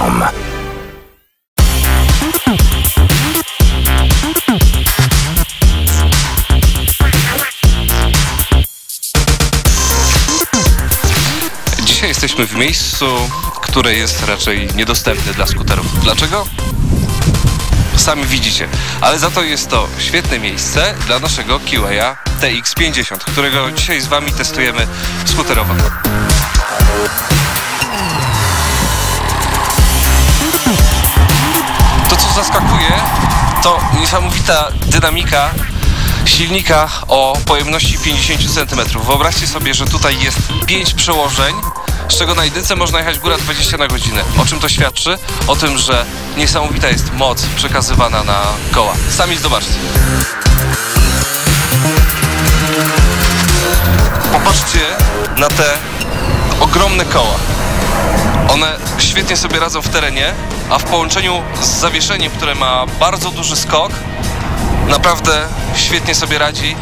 www.radiowrocław.com Dzisiaj jesteśmy w miejscu, które jest raczej niedostępne dla skuterów. Dlaczego? Sami widzicie, ale za to jest to świetne miejsce dla naszego Kiwaya TX50, którego dzisiaj z Wami testujemy skuterowo. Zaskakuje, to niesamowita dynamika silnika o pojemności 50 cm. Wyobraźcie sobie, że tutaj jest 5 przełożeń, z czego na jedynce można jechać góra 20 na godzinę. O czym to świadczy? O tym, że niesamowita jest moc przekazywana na koła. Sami zobaczcie. Popatrzcie na te ogromne koła. One świetnie sobie radzą w terenie, a w połączeniu z zawieszeniem, które ma bardzo duży skok, naprawdę świetnie sobie radzi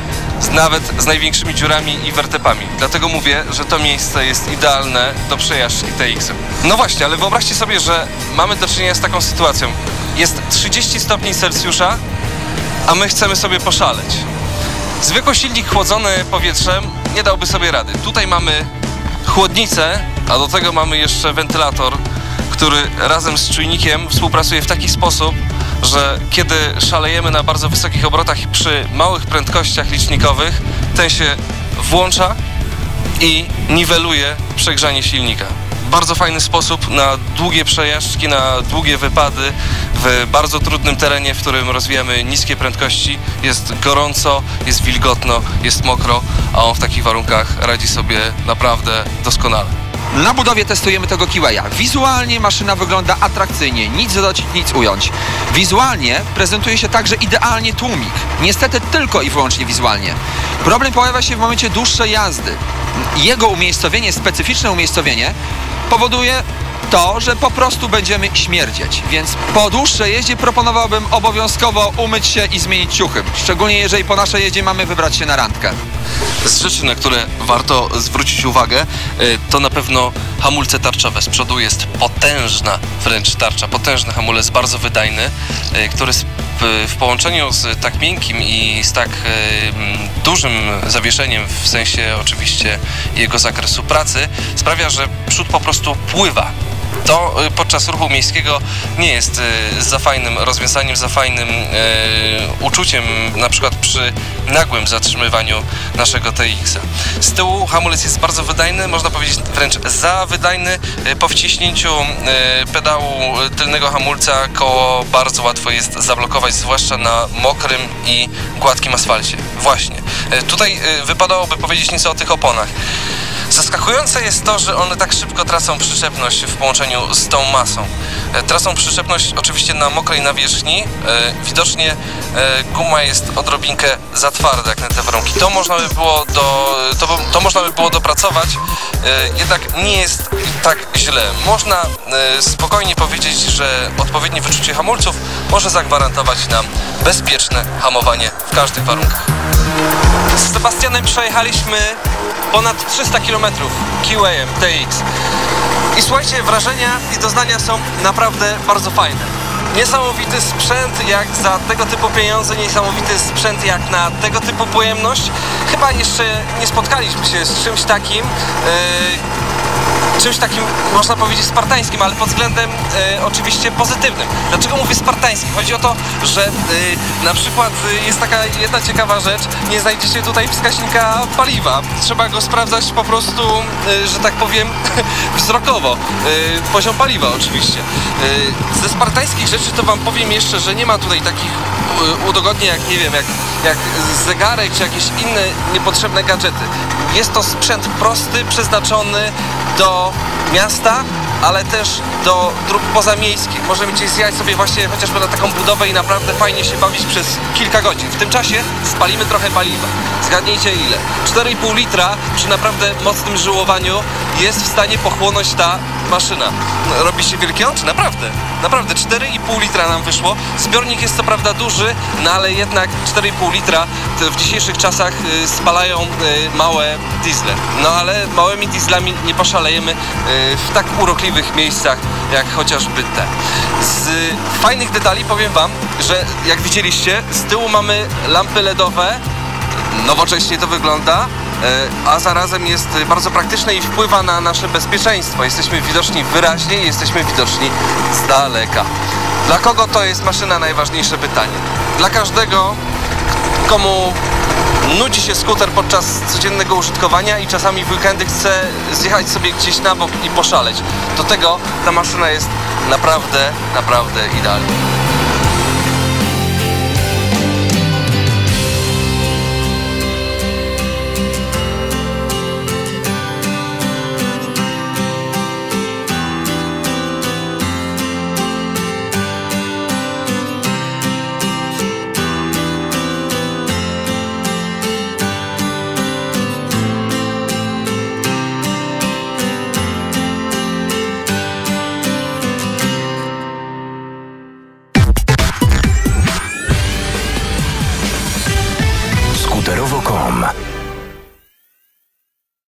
nawet z największymi dziurami i wertepami. Dlatego mówię, że to miejsce jest idealne do przejażdżki TX-em. No właśnie, ale wyobraźcie sobie, że mamy do czynienia z taką sytuacją. Jest 30 stopni Celsjusza, a my chcemy sobie poszaleć. Zwykły silnik chłodzony powietrzem nie dałby sobie rady. Tutaj mamy chłodnicę, a do tego mamy jeszcze wentylator, który razem z czujnikiem współpracuje w taki sposób, że kiedy szalejemy na bardzo wysokich obrotach i przy małych prędkościach licznikowych, ten się włącza i niweluje przegrzanie silnika. Bardzo fajny sposób na długie przejażdżki, na długie wypady w bardzo trudnym terenie, w którym rozwijamy niskie prędkości. Jest gorąco, jest wilgotno, jest mokro, a on w takich warunkach radzi sobie naprawdę doskonale. Na budowie testujemy tego Kiwaya. Wizualnie maszyna wygląda atrakcyjnie, nic dodać, nic ująć. Wizualnie prezentuje się także idealnie tłumik. Niestety tylko i wyłącznie wizualnie. Problem pojawia się w momencie dłuższej jazdy. Jego umiejscowienie, specyficzne umiejscowienie powoduje to, że po prostu będziemy śmierdzieć. Więc po dłuższej jeździe proponowałbym obowiązkowo umyć się i zmienić ciuchy. Szczególnie jeżeli po naszej jeździe mamy wybrać się na randkę. Z rzeczy, na które warto zwrócić uwagę, y, to na pewno hamulce tarczowe. Z przodu jest potężna wręcz tarcza, potężny hamulec, bardzo wydajny, y, który w połączeniu z tak miękkim i z tak y, mm, dużym zawieszeniem, w sensie oczywiście jego zakresu pracy, sprawia, że przód po prostu pływa. To y, podczas ruchu miejskiego nie jest y, za fajnym rozwiązaniem, za fajnym y, uczuciem, na przykład przy nagłym zatrzymywaniu naszego TX-a. Z tyłu hamulec jest bardzo wydajny, można powiedzieć wręcz za wydajny. Po wciśnięciu pedału tylnego hamulca koło bardzo łatwo jest zablokować, zwłaszcza na mokrym i gładkim asfalcie. Właśnie. Tutaj wypadałoby powiedzieć nieco o tych oponach. Zaskakujące jest to, że one tak szybko tracą przyczepność w połączeniu z tą masą. E, Tracą przyczepność oczywiście na mokrej nawierzchni. E, Widocznie e, guma jest odrobinkę za twarda jak na te warunki. To można by było, do, to, to można by było dopracować, jednak nie jest tak źle. Można spokojnie powiedzieć, że odpowiednie wyczucie hamulców może zagwarantować nam bezpieczne hamowanie w każdych warunkach. Z Sebastianem przejechaliśmy ponad 300 km Kiwayem TX. I słuchajcie, wrażenia i doznania są naprawdę bardzo fajne. Niesamowity sprzęt jak za tego typu pieniądze, niesamowity sprzęt jak na tego typu pojemność. Chyba jeszcze nie spotkaliśmy się z czymś takim. Yy, czymś takim, można powiedzieć, spartańskim, ale pod względem e, oczywiście pozytywnym. Dlaczego mówię spartański? Chodzi o to, że e, na przykład e, jest taka jedna ciekawa rzecz, nie znajdziecie tutaj wskaźnika paliwa. Trzeba go sprawdzać po prostu, e, że tak powiem, wzrokowo. E, poziom paliwa oczywiście. E, ze spartańskich rzeczy to wam powiem jeszcze, że nie ma tutaj takich udogodnień jak, nie wiem, jak, jak zegarek czy jakieś inne niepotrzebne gadżety. Jest to sprzęt prosty, przeznaczony do miasta, ale też do dróg pozamiejskich. Możemy gdzieś zjechać sobie właśnie chociażby na taką budowę i naprawdę fajnie się bawić przez kilka godzin. W tym czasie spalimy trochę paliwa. Zgadnijcie ile? 4,5 litra przy naprawdę mocnym żyłowaniu jest w stanie pochłonąć ta maszyna. Robi się wielkie oczy, naprawdę. Naprawdę, 4,5 litra nam wyszło. Zbiornik jest co prawda duży, no ale jednak 4,5 litra w dzisiejszych czasach y, spalają y, małe diesle. No ale małymi dieslami nie poszalejemy y, w tak urokliwych miejscach jak chociażby te. Z fajnych detali powiem Wam, że jak widzieliście, z tyłu mamy lampy LEDowe, nowocześnie to wygląda, a zarazem jest bardzo praktyczne i wpływa na nasze bezpieczeństwo. Jesteśmy widoczni wyraźnie i jesteśmy widoczni z daleka. Dla kogo to jest maszyna? Najważniejsze pytanie. Dla każdego, komu nudzi się skuter podczas codziennego użytkowania i czasami w weekendy chce zjechać sobie gdzieś na bok i poszaleć. Do tego ta maszyna jest naprawdę, naprawdę idealna.